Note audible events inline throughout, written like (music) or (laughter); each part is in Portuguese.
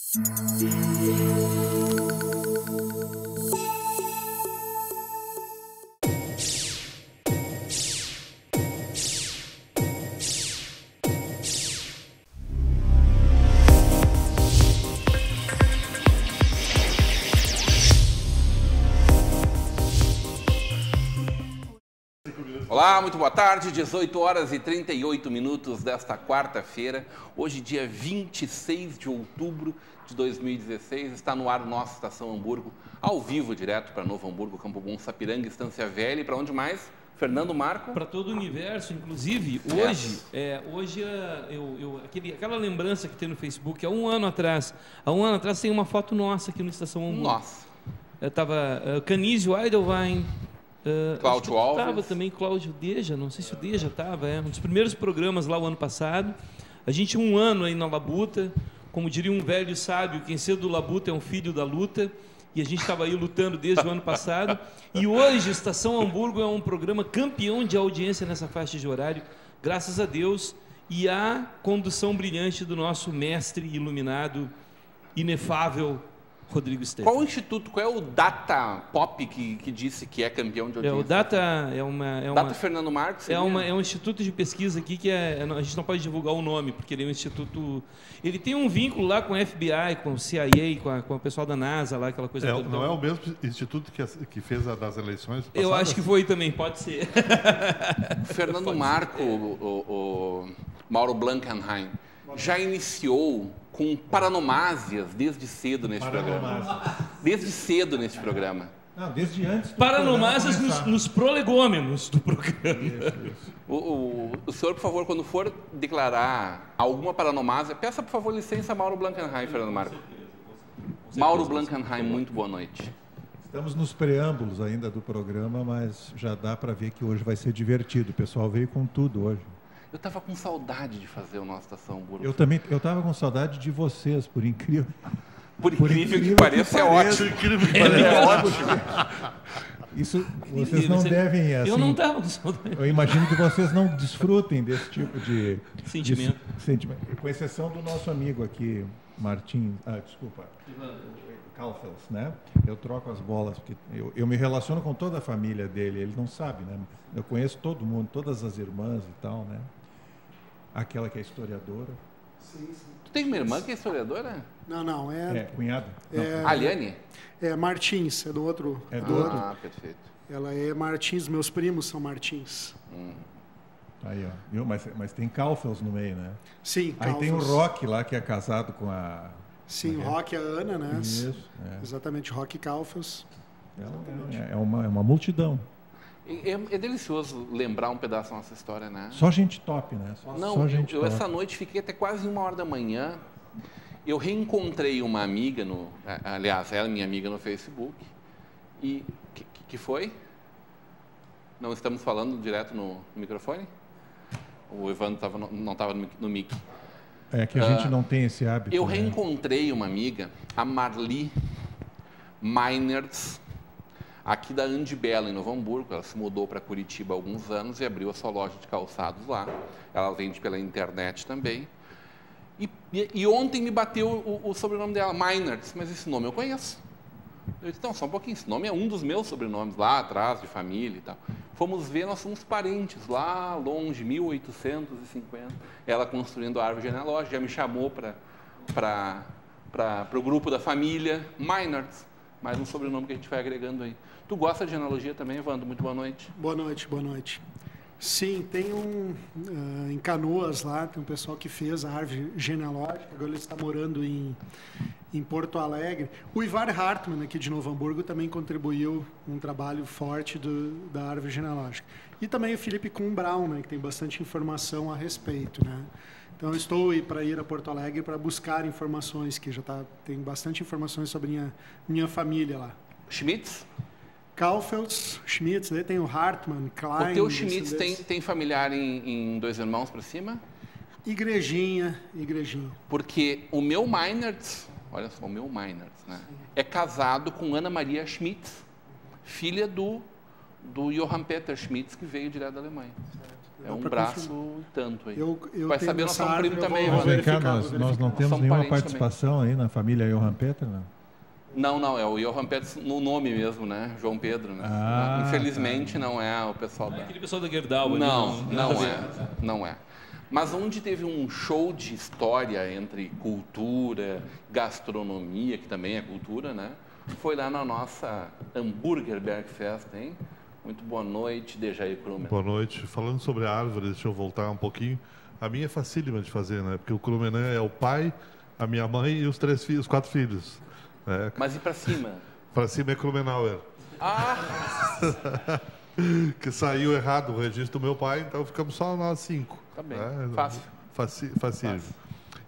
Thank you. Muito boa tarde. 18 horas e 38 minutos desta quarta-feira. Hoje, dia 26 de outubro de 2016, está no ar o nosso Estação Hamburgo, ao vivo, direto para Novo Hamburgo, Campo Bom, Sapiranga, Estância Velha e para onde mais? Fernando Marco? Para todo o universo, inclusive, hoje, é, hoje é, eu, eu, aquele, aquela lembrança que tem no Facebook, há um ano atrás, há um ano atrás tem uma foto nossa aqui no Estação Hamburgo. Nossa. Estava uh, Canísio Eidelwein, Uh, Cláudio Alves. Estava também Cláudio Deja, não sei se o Deja estava, é um dos primeiros programas lá o ano passado. A gente um ano aí na Labuta, como diria um velho sábio, quem cedo do Labuta é um filho da luta. E a gente estava aí lutando desde o ano passado. E hoje, Estação Hamburgo é um programa campeão de audiência nessa faixa de horário, graças a Deus, e a condução brilhante do nosso mestre iluminado, inefável Rodrigo Stefan. Qual o instituto, qual é o Data Pop que, que disse que é campeão de audiência? É, o Data é uma... É uma Data Fernando Marques? É, uma, é um instituto de pesquisa aqui que é, a gente não pode divulgar o nome, porque ele é um instituto... Ele tem um vínculo lá com o FBI, com o CIA, com, a, com o pessoal da NASA, lá, aquela coisa é, toda. Não é o mesmo instituto que, que fez a das eleições passadas? Eu acho que foi também, pode ser. Fernando (laughs) pode Marco, ser. O, o, o Mauro Blankenheim, já iniciou com paranomásias desde cedo neste programa. Desde cedo neste programa. Não, desde antes. Paranomásias nos, nos, prolegômenos do programa. Isso, isso. O, o, o, senhor, por favor, quando for declarar alguma paranomásia, peça, por favor, licença a Mauro Blankenheim, Fernando Marco. Mauro Blankenheim, muito boa noite. Estamos nos preâmbulos ainda do programa, mas já dá para ver que hoje vai ser divertido. O pessoal veio com tudo hoje. Eu estava com saudade de fazer o nosso Estação Hamburgo. Eu também, eu estava com saudade de vocês, por incrível. (laughs) Por incrível, por incrível que, que pareça, é ótimo. Incrível que pareça, é ótimo. Isso (laughs) vocês não devem assim. Eu não estava com saudade. Eu imagino que vocês não desfrutem desse tipo de sentimento. De, sentimento. Com exceção do nosso amigo aqui, Martins. Ah, desculpa. Calfels, né? Eu troco as bolas porque eu, eu me relaciono com toda a família dele. Ele não sabe, né? Eu conheço todo mundo, todas as irmãs e tal, né? Aquela que é historiadora. Sim, sim. Tu tem uma irmã que é historiadora? Não, não, é. É, cunhada? É, Aliane? É Martins, é do outro. É do ah, outro. Ah, perfeito. Ela é Martins, meus primos são Martins. Hum. Aí, ó. Viu? Mas, mas tem Calfels no meio, né? Sim, Aí tem o Rock lá, que é casado com a. Sim, o é? Rock e a Ana, né? Isso. É. Exatamente, Rock Calfels. É, é, uma, é uma multidão. É, é, delicioso lembrar um pedaço da nossa história, né? Só gente top, né? Só, Não, só gente eu, top. essa noite fiquei até quase uma hora da manhã. Eu reencontrei uma amiga, no, aliás, ela é minha amiga no Facebook. E que, que foi? Não estamos falando direto no, no microfone? O Evandro tava no, não estava no, no mic. É que a uh, gente não tem esse hábito. Eu né? reencontrei uma amiga, a Marli Miners aqui da Andibela, em Novo Hamburgo. Ela se mudou para Curitiba há alguns anos e abriu a sua loja de calçados lá. Ela vende pela internet também. E, e, e ontem me bateu o, o, sobrenome dela, Miners, mas esse nome eu conheço. Eu disse, não, só um pouquinho, esse nome é um dos meus sobrenomes lá atrás, de família e tal. Fomos ver, nós somos parentes lá longe, 1850. Ela construindo a árvore genealógica, já me chamou para o grupo da família, Miners, mais um sobrenome que a gente vai agregando aí. Tu gosta de genealogia também, Evandro? Muito boa noite. Boa noite, boa noite. Sim, tem um uh, em Canoas lá, tem um pessoal que fez a árvore genealógica, agora ele está morando em, em Porto Alegre. O Ivar Hartmann, aqui de Novo Hamburgo, também contribuiu um trabalho forte do, da árvore genealógica. E também o Felipe Brown, né, que tem bastante informação a respeito. Né? Então, eu estou para ir a Porto Alegre para buscar informações, que já tá, tem bastante informações sobre minha, minha família lá. Schmitz? Kaufels, Schmitz, daí tem o Hartmann, Klein. O teu Schmitz tem, tem familiar em, em Dois Irmãos para cima? Igrejinha, igrejinha. Porque o meu Meinertz, olha só, o meu Meinertz, né, é casado com Ana Maria Schmitz, filha do, do Johann Peter Schmitz, que veio direto da Alemanha. É um braço confirmar. e tanto aí. Eu, eu Vai saber, nós essa somos árvore, primo também, Mas vem cá, nós, nós não temos nenhuma participação aí na família Johan Peter, não? Não, não, é o Johan Pedro no nome mesmo, né? João Pedro, né? Ah, Infelizmente não é o pessoal da... Aquele pessoal da Gerdau ali, Não, nada não ver. é, não é. Mas onde teve um show de história entre cultura, gastronomia, que também é cultura, né? Foi lá na nossa Hambúrguer Bergfest, hein? Muito boa noite, Dejaí Krumer. Boa noite. Falando sobre a árvore, deixa eu voltar um pouquinho. A minha é facílima de fazer, né? Porque o Crumenã é o pai, a minha mãe e os três filhos, os quatro filhos. Né? Mas e pra cima? (laughs) Para cima é Krumenauer. Ah, (laughs) que saiu errado o registro do meu pai, então ficamos só nós cinco. Tá bem, né? fácil. Faci, facílimo.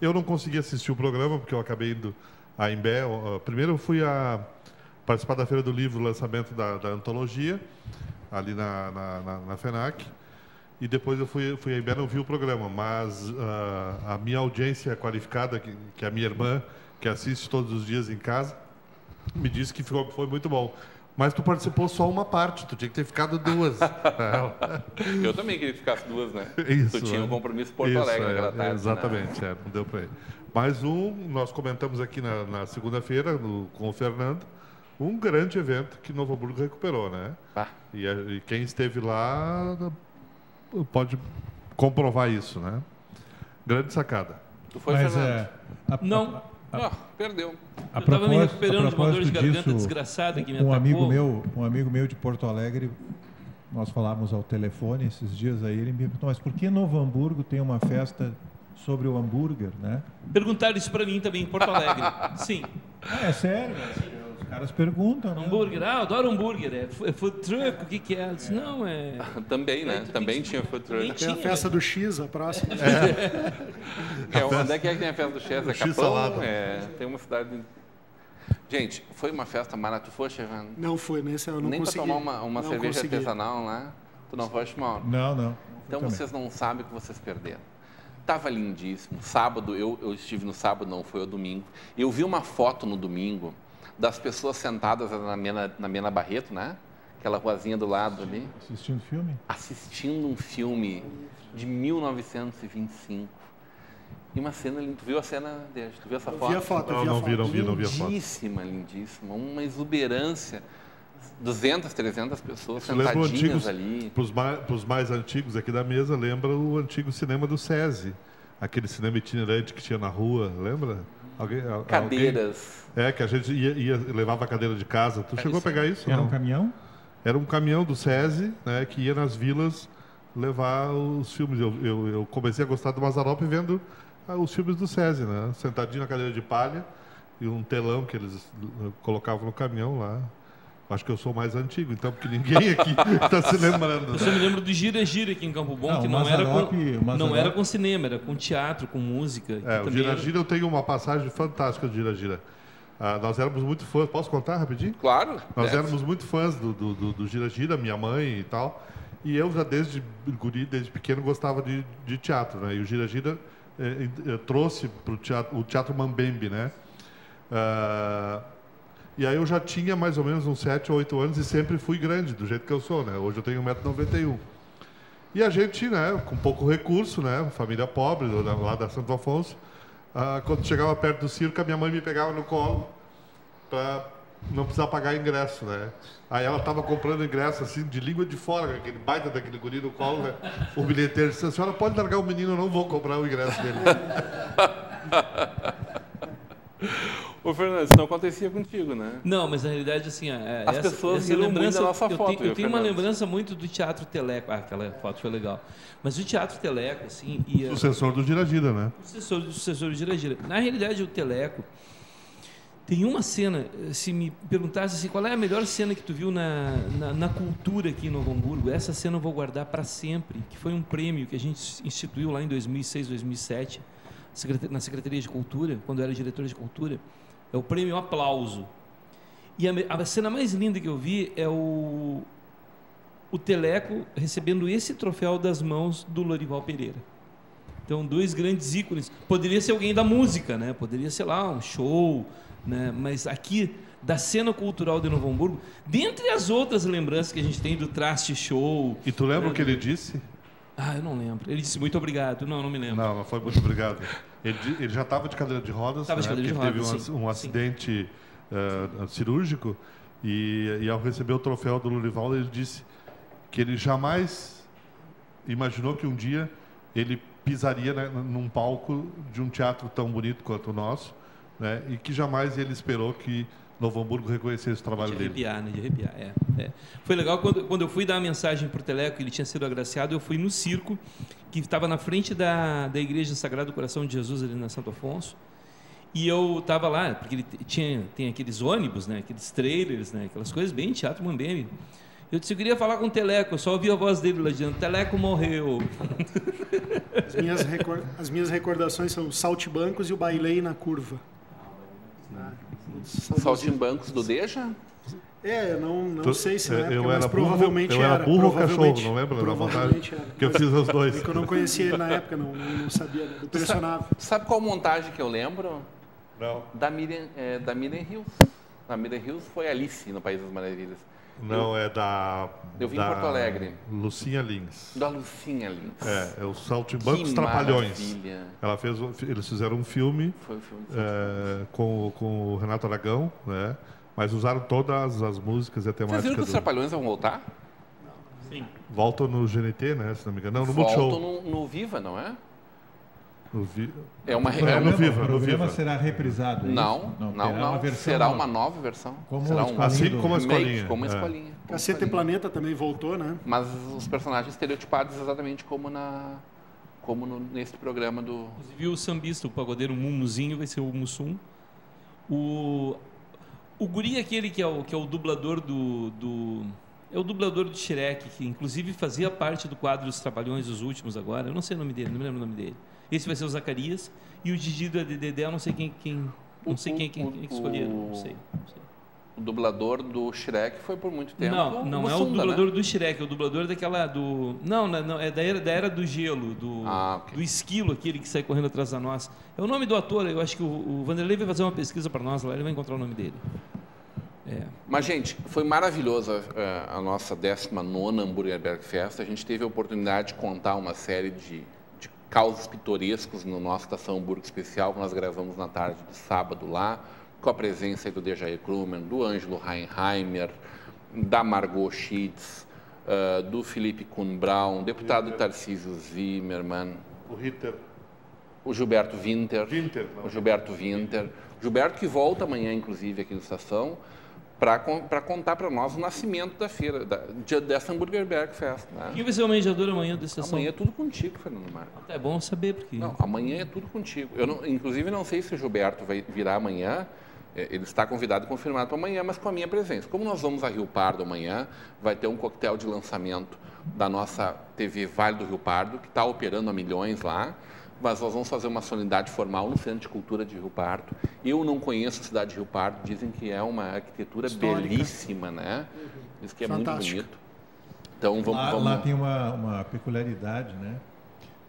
Eu não consegui assistir o programa porque eu acabei indo a Imbé. Primeiro eu fui a participar da Feira do Livro, lançamento da, da antologia, ali na, na, na, na FENAC. E depois eu fui, fui a Imbé, não vi o programa, mas ah, a minha audiência qualificada, que, que é a minha irmã, que assiste todos os dias em casa, me disse que ficou, foi muito bom. Mas tu participou só uma parte, tu tinha que ter ficado duas. (laughs) eu também queria que ficasse duas, né? Isso, tu tinha um né? compromisso Porto Isso, Alegre é, naquela tarde. né? Exatamente, é, não deu para ir. Mais um, nós comentamos aqui na, na segunda-feira no- com o Fernando, um grande evento que Novo Hamburgo recuperou, né? Ah, E, a- e quem esteve lá pode comprovar isso, né? Grande sacada. tu foi, Mas Fernando? é. a- Não. Ah, perdeu. A Eu tava me recuperando a de uma dor de garganta disso, desgraçada que me um atacou. amigo meu, um amigo meu de Porto Alegre, nós falávamos ao telefone esses dias aí, ele me perguntou, mas por que Novo Hamburgo tem uma festa sobre o hambúrguer, né? Perguntaram isso pra mim também em Porto Alegre. (laughs) Sim. Ah, é sério? Caras perguntam, né? Hambúrguer. Ah, eu adoro hambúrguer. É é food truck, o que que é? Eu disse, não, é... (laughs) Também, né? Também tinha food truck. Tem a festa do X, a próxima. É, (laughs) onde é que é que tem a festa do Chess? É X Capão? salada. É, tem uma cidade... Gente, foi uma festa mara. Tu foste, Evan? Não foi, nesse eu não Nem consegui. para tomar uma, uma Não cerveja consegui. artesanal lá. Tu não foste, Mauro? Não, não. Então Também. vocês não sabem o que vocês perderam. Tava lindíssimo. Sábado, eu, eu estive no sábado, não foi o domingo. Eu vi uma foto no domingo das pessoas sentadas na Mena, na Mena Barreto, né? Aquela ruazinha do lado ali, Assistindo filme? assistindo um filme de 1925. E uma cena linda. Tu viu a cena, Deja? Tu viu essa Eu foto? vi a foto, eu vi a não foto. vi, não vi, não vi a foto. Lindíssima, lindíssima. Uma exuberância. 200, 300 pessoas Isso sentadinhas antigos, ali. para os mais, mais antigos aqui da mesa, lembra o antigo cinema do SESI. Aquele cinema itinerante que tinha na rua, lembra? Alguém, Cadeiras. alguém- É, que a gente ia, ia- levava a cadeira de casa. Tu chegou a pegar isso? Era não? um caminhão? Era um caminhão do SESI, né, que ia nas vilas levar os filmes. Eu, eu, eu comecei a gostar do Mazarop vendo ah, os filmes do SESI, né? Sentadinho na cadeira de palha e um telão que eles eh, colocavam no caminhão lá. Acho que eu sou mais antigo, então, porque ninguém aqui está (laughs) se lembrando. Eu só me lembro do Gira Gira aqui em Campo Bom, Não, que não era, com, Mazzaropi- não era com cinema, era com teatro, com música. É, o também Gira era- Gira eu tenho uma passagem fantástica do Gira Gira. Ah, nós éramos muito fãs, posso contar rapidinho? Claro. Nós deve. éramos muito fãs do, do, do, do Gira Gira, minha mãe e tal. E eu já desde guri, desde pequeno, gostava de, de teatro, né? E o Gira Gira eh, eh, trouxe para o teatro, o teatro Mambembe, né? Ah, e aí eu já tinha mais ou menos uns 7 ou 8 anos e sempre fui grande, do jeito que eu sou, né? Hoje eu tenho 1,91m. E a gente, né, com pouco recurso, né, família pobre, lá da Santo Afonso, ah, quando chegava perto do circo, a minha mãe me pegava no colo para não precisar pagar ingresso, né? Aí ela estava comprando ingresso assim de língua de fora, aquele baita daquele guri no colo, né? O bilheteiro disse: "A senhora pode largar o menino, eu não vou comprar o ingresso dele". (laughs) Ô, Fernando, isso não acontecia contigo, né? Não, mas na realidade, assim, é, As essa, pessoas essa muito lembrança. da nossa eu foto, tenho, eu tenho uma lembrança muito do Teatro Teleco. Ah, aquela foto foi legal. Mas o Teatro Teleco, assim, e Sucessor do Gira Gira, né? o sucessor do sucessor do Gira Gira. Na realidade, o Teleco tem uma cena. Se me perguntasse assim, qual é a melhor cena que tu viu na, na, na cultura aqui em Novo Hamburgo, essa cena eu vou guardar para sempre, que foi um prêmio que a gente instituiu lá em 2006, 2007, secreta- na Secretaria de Cultura, quando eu era diretor de cultura. É o prêmio Aplauso. E a, a cena mais linda que eu vi é o, o Teleco recebendo esse troféu das mãos do Lorival Pereira. Então, dois grandes ícones. Poderia ser alguém da música, né? Poderia ser lá um show, né? Mas aqui da cena cultural de Novo Hamburgo, dentre as outras lembranças que a gente tem do Traste Show. E tu lembra o que ele disse? Ah, eu não lembro. Ele disse muito obrigado. Não, não me lembro. Não, não foi muito obrigado. Ele, ele já estava de cadeira de rodas, Tava de né, cadeira de porque teve rodas, um, sim. um acidente eh, cirúrgico e, e ao receber o troféu do Lurival, ele disse que ele jamais imaginou que um dia ele pisaria né, num palco de um teatro tão bonito quanto o nosso, né, e que jamais ele esperou que Novo Hamburgo reconhecesse o trabalho De dele. arrepiar, né? De arrepiar, é, é. Foi legal quando, quando eu fui dar a mensagem para o Teleco, ele tinha sido agraciado, eu fui no circo, que estava na frente da, da Igreja Sagrado Coração de Jesus, ali na Santo Afonso. E eu estava lá, porque ele tinha, tem aqueles ônibus, né? aqueles trailers, né? aquelas coisas bem teatro mambembe. Eu disse, eu queria falar com o Teleco, eu só ouvi a voz dele lá dizendo, Teleco morreu. As minhas, recor- as minhas recordações são saltibancos e o bailei na curva. Ah, Saltimbancos do Deja? É, eu não, não Tu- sei se na eh, época, eu mas era burro- provavelmente eu era era. burro ou cachorro, não lembro Provavelmente vontade era. que eu fiz os dois. é que eu não conhecia ele na época, não, não, sabia, do personagem. Sabe qual montagem que eu lembro? Não, Da Miriam, é, da Miriam Hills. Da Miriam Hills foi Alice no País das Maravilhas. Não é da. Eu vim em da Porto Alegre. Lucinha Lins. Da Lucinha Lins. É, é o Saltimbancos Trapalhões. maravilha. Ela fez, um- eles fizeram um filme Foi o filme. é, com, com o Renato Aragão, né? Mas usaram todas as músicas e a Vocês temática viram que os do... Trapalhões vão voltar? Sim. Voltam no GNT, né? Se não me engano. Não, no Voltam Multishow. no, no Viva, não é? No Vi- É uma... O É no uma programa, Viva, o no programa Viva. será reprisado. é não, isso? não, não. uma versão Será uma nova versão. Como Será um Assim como a escolinha. como a é. escolinha. a Cacete escolinha. Planeta também voltou, né? Mas os personagens estereotipados exatamente como na... Como no, nesse programa do... Inclusive o sambista, o pagodeiro Mumuzinho, vai ser o Mussum. O, o guri aquele que é o, que é o dublador do, do... É o dublador do Shrek, que inclusive fazia parte do quadro Os Trabalhões dos Últimos agora. Eu não sei o nome dele, não me lembro o nome dele. Esse vai ser o Zacarias. E o Didi do Dedé, eu não sei quem... quem não sei quem, quem, quem que escolheram, não sei. Não sei. O dublador do Shrek foi por muito tempo Não, não é o dublador né? do Shrek, é o dublador daquela do. Não, não, é da era, da era do gelo, do, Ah, ok. do esquilo, aquele que sai correndo atrás da nós. É o nome do ator, eu acho que o, o Vanderlei vai fazer uma pesquisa para nós lá, ele vai encontrar o nome dele. É. Mas, gente, foi maravilhosa eh, a nossa 19 Hamburgerberg Fest. A gente teve a oportunidade de contar uma série de causos pitorescos no nosso Estação Hamburgo Especial, que nós gravamos na tarde de sábado lá, com a presença do Dejair Krumen, do Ângelo Reinheimer, da Margot Schitz, eh, do Felipe Kuhn Braun, deputado Tarcísio Zimmermann, O Ritter. o Gilberto Winter. Winter. O Gilberto Winter. Gilberto que volta amanhã, inclusive, aqui na estação, para contar para nós o nascimento da feira, da, de- dessa Hamburgerberg Fest. Né? Quem vai ser o manejador amanhã da estação? Amanhã é tudo contigo, Fernando Marco. É bom saber, porque. Não, amanhã é tudo contigo. Eu não, inclusive, não sei se o Gilberto vai virar amanhã. eh, Ele está convidado e confirmado para amanhã, mas com a minha presença. Como nós vamos a Rio Pardo amanhã, vai ter um coquetel de lançamento da nossa TV Vale do Rio Pardo, que está operando a milhões lá. Mas nós vamos fazer uma solenidade formal no Centro de Cultura de Rio Pardo. Eu não conheço a cidade de Rio Pardo, dizem que é uma arquitetura Histórica. belíssima, né? Diz que é Fantástico. muito bonito. Então vamos. Lá, vamos... lá tem uma, uma peculiaridade, né?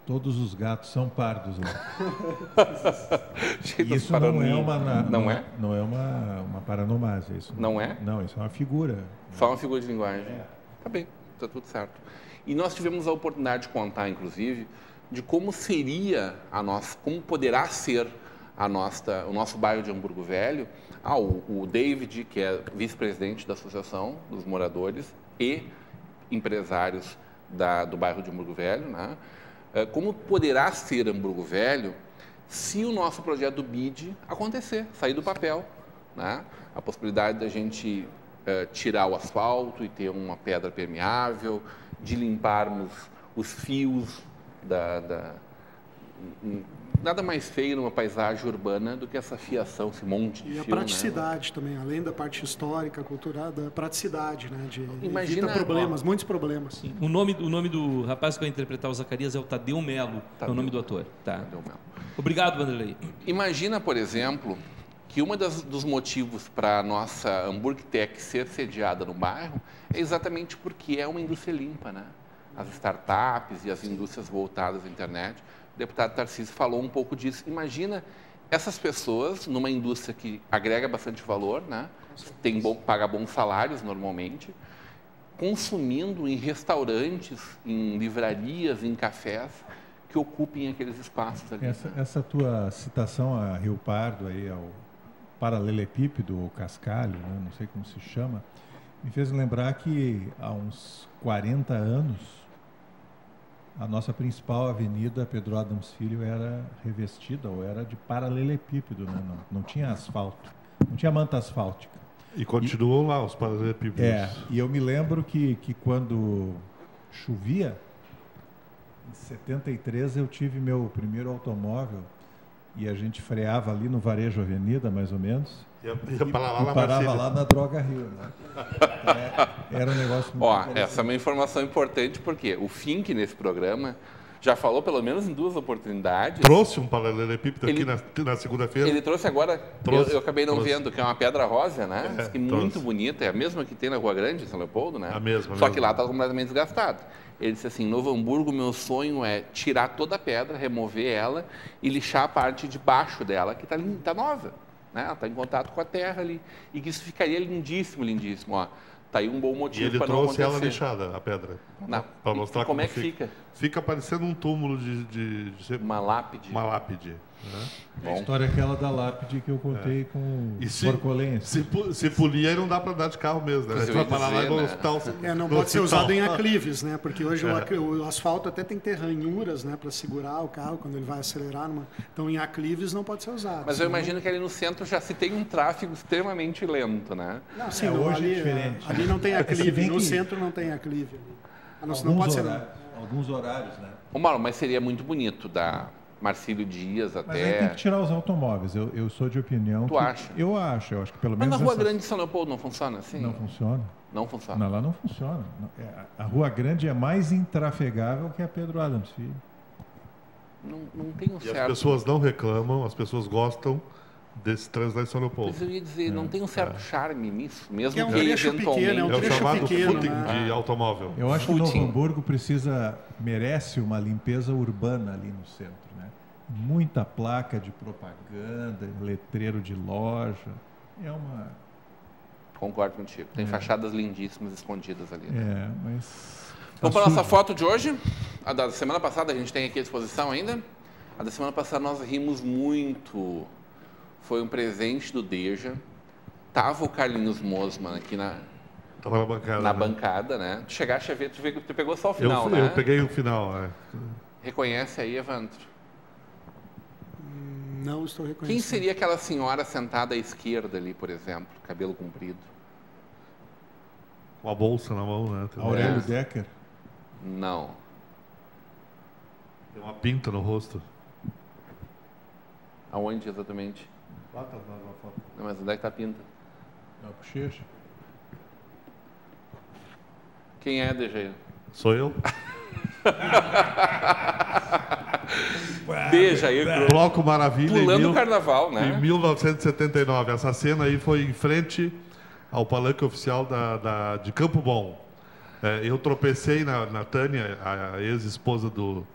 Todos os gatos são pardos lá. Cheio das Isso não é uma na- Não uma- é? Não é uma, uma paranomase, isso. Não é? Não, isso é uma figura. Só uma figura de linguagem. Tá bem, tá tudo certo. E nós tivemos a oportunidade de contar, inclusive, de como seria a nossa, como poderá ser a nossa, o nosso bairro de Hamburgo Velho. Ah, o, o David, que é vice-presidente da Associação dos Moradores e empresários da, do bairro de Hamburgo Velho, né? Eh, Como poderá ser Hamburgo Velho se o nosso projeto do BID acontecer, sair do papel, né? A possibilidade da gente eh, tirar o asfalto e ter uma pedra permeável, de limparmos os fios da, da- nada mais feio numa paisagem urbana do que essa fiação, esse monte de E a fio, né? praticidade também, além da parte histórica, cultural, da praticidade, né? De Imagina- evita problemas, muitos problemas. Sim. O nome, o nome do rapaz que vai interpretar o Zacarias é o Tadeu Melo, é Tadeu. o nome do ator. Tá. Deu mel. Obrigado, Vanderlei. Imagina, por exemplo, que um dos motivos para a nossa Hamburg Tech ser sediada no bairro é exatamente porque é uma indústria limpa, né? As startups e as indústrias voltadas à internet. O deputado Tarcísio falou um pouco disso. Imagina essas pessoas numa indústria que agrega bastante valor, né? Tem bom, paga bons salários normalmente, consumindo em restaurantes, em livrarias, em cafés que ocupem aqueles espaços ali. Essa, essa tua citação a Rio Pardo, aí, ao paralelepípedo ou cascalho, né, não sei como se chama, me fez lembrar que há uns 40 anos a nossa principal avenida, Pedro Adams Filho, era revestida ou era de paralelepípedo, né? não, não tinha asfalto, não tinha manta asfáltica. E continuam lá os paralelepípedos. É, e eu me lembro que, que quando chovia, em 73 eu tive meu primeiro automóvel e a gente freava ali no Varejo Avenida, mais ou menos. Lá e na parava Marcília. lá na Droga Rio. Né? Então, (laughs) é- era um negócio muito Ó, essa é uma informação importante porque o Fink nesse programa já falou pelo menos em duas oportunidades. Trouxe um paralelepípedo Ele- aqui na, na segunda-feira. Ele trouxe agora, Trouxe, eu, eu acabei não trouxe. vendo, que é uma pedra rosa, né? É, que muito bonita, é a mesma que tem na Rua Grande, em São Leopoldo, né? A mesma, Só mesma. que lá está completamente desgastado. Ele disse assim, Novo Hamburgo, meu sonho é tirar toda a pedra, remover ela e lixar a parte de baixo dela, que está tá nova. Né? Ela está em contato com a terra ali. E que isso ficaria lindíssimo, lindíssimo. Ó, tá aí um bom E motivo ele para não trouxe acontecer. ela lixada, a pedra. Para E- mostrar e como é que fica? Fica parecendo um túmulo de, de, de ser Uma lápide. uma lápide. Né? A história é aquela da lápide que eu contei com o É. E se, Porcolense. se, se polir, aí não dá para andar de carro mesmo. Né? Vai parar lá no né? hospital. É, não no pode ser hospital. usado em aclives, né? Porque hoje o É. o, asfalto até tem que ter ranhuras, né? Para segurar o carro quando ele vai acelerar. Numa... Então, em aclives não pode ser usado. Mas eu imagino que ali no centro já se tem um tráfego extremamente lento, né? Não, sim, É, hoje é ali, diferente. Ali não tem Se aclive, no que- centro não tem aclive. ali. Ah, não, não pode ser. Alguns horários, né? Ô, Mauro, mas seria muito bonito da Marcílio Dias Mas até... aí tem que tirar os automóveis. Eu, eu sou de opinião. Tu que- acha? Eu acho. Eu acho que pelo Mas menos. na Rua essas- Grande de São Leopoldo não funciona assim? Não funciona. Não funciona. Não, lá não funciona. É, a- Rua Grande é mais intrafegável que a Pedro Adams Filho. Não, não tem um E as certo... pessoas não reclamam, as pessoas gostam desse São Leopoldo. Mas eu ia dizer, não tem um certo charme nisso, mesmo Que é um que eventualmente... pequeno, é um É o chamado pequeno, footing né? de automóvel. Eu acho que Footing. Novo Hamburgo precisa, merece uma limpeza urbana ali no centro. Né? Muita placa de propaganda, letreiro de loja. É uma. Concordo contigo. Tem fachadas lindíssimas escondidas ali. né? É, mas. Vamos para a nossa foto de hoje. A da semana passada a gente tem aqui a exposição ainda. A da semana passada nós rimos muito. Foi um presente do Deja. Tava o Carlinhos Mosman aqui na, Tava na bancada. na né? bancada, né? Tu chegaste a ver, tu, tu pegou só o Eu, final, eu né? peguei o final. é. Reconhece aí, Evandro. Não estou Quem reconhecendo. seria aquela senhora sentada à esquerda ali, por exemplo? Cabelo comprido. Com a bolsa na mão, né? Tem, Aurélio É. Decker. Não. tem uma pinta no rosto. Aonde exatamente? Lá na foto. Não, mas onde é que tá a pinta? Na bochecha. Quem é, DG? Sou eu? (laughs) Beija aí. Bloco Maravilha Pulando mil, o carnaval, né? em 1979. Essa cena aí foi em frente ao palanque oficial da, da- de Campo Bom. É, eu tropecei na, na Tânia, a ex-esposa do,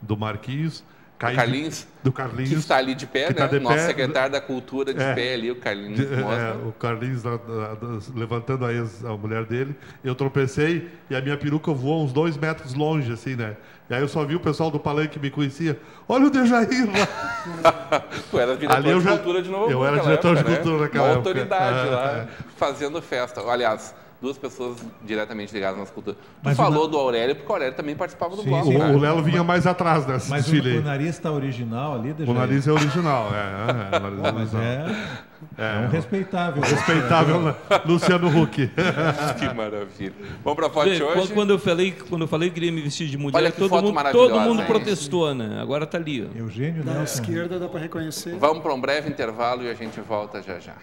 do Marquinhos. Caí Carlinhos, do que Carlinhos. está ali de pé, que né? tá de Nosso pé. secretário da Cultura de É. pé ali, o Carlinhos De- é, o Carlinhos da- da- levantando a, ex, a mulher dele, eu tropecei e a minha peruca voou uns dois metros longe, assim, né? E aí eu só vi o pessoal do palanque que me conhecia. Olha o Dejair lá! (laughs) Tu era diretor Ali eu de já- cultura de novo. eu era diretor de época, cultura né? naquela Uma época. autoridade É, lá, é. fazendo festa. Aliás, duas pessoas diretamente ligadas nas culturas. Tu Mas falou na- do Aurélio, porque o Aurélio também participava do Sim, bloco, sim. O, né? o Lelo vinha mais atrás nesse Mas o, desfile o nariz está original ali, deixa O nariz é original, é. é, o nariz é Mas original. é, é um respeitável. Respeitável né? (laughs) Luciano Huck. (laughs) Que maravilha. Vamos para a foto de hoje? Quando eu falei, quando eu falei que queria me vestir de mulher, Olha que todo foto mundo, todo mundo hein? protestou, né? Agora tá ali. ó. Eugênio Da Nelson. esquerda dá para reconhecer. Vamos para um breve intervalo e a gente volta já já.